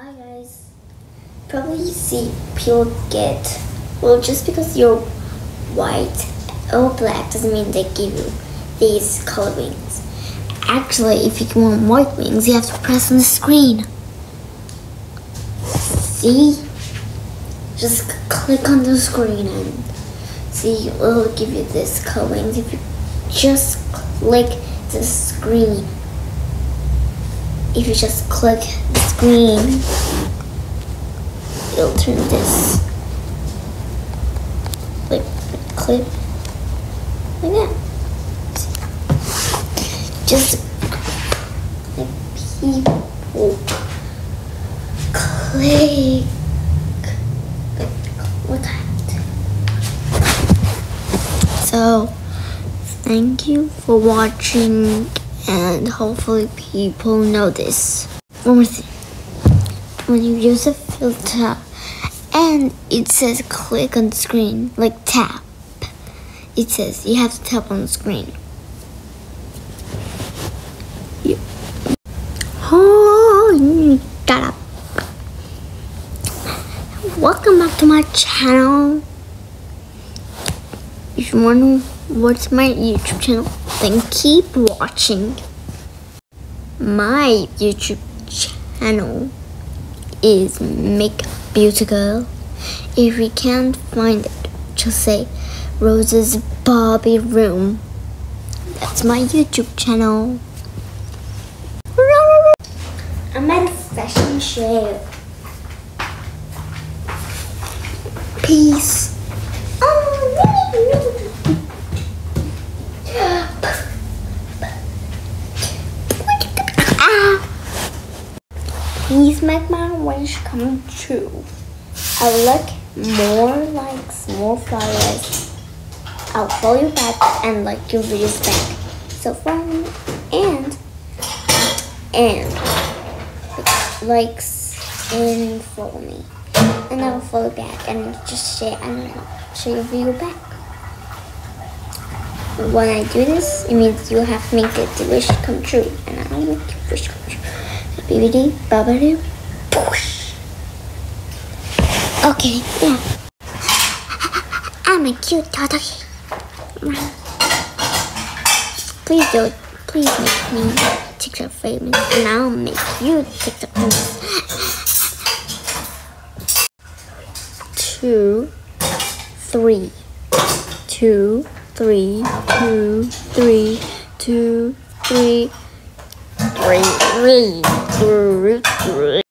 Hi guys. Probably you see people get well just because you're white or black doesn't mean they give you these color wings. Actually, if you want white wings, you have to press on the screen. See? Just click on the screen and see it will give you this color wings if you just click the screen. If you just click the screen, it'll turn this like clip like that. Just like people click like that. So thank you for watching and hopefully people know this. One more thing. When you use a filter and it says click on the screen, like tap. It says you have to tap on the screen. Yeah. Oh, up. Welcome back to my channel. If you want to watch my YouTube channel, then keep watching. My YouTube channel is Make Beauty Girl. If you can't find it, just say Rose's Barbie Room. That's my YouTube channel. I'm at fashion show. Peace. Please make my wish come true. I look more likes, more followers. I'll follow you back and like your videos back. So fun and and likes and follow me. And I will follow back and just share and show your video back. When I do this, it means you have to make the wish come true. And I'll make your wish come true. BBD, babadoo, push. Okay, yeah. I'm a cute Totaki. Please do Please make me TikTok famous, and I'll make you TikTok famous. Two, three, two, three, two, three, two, three, three, three, three, three.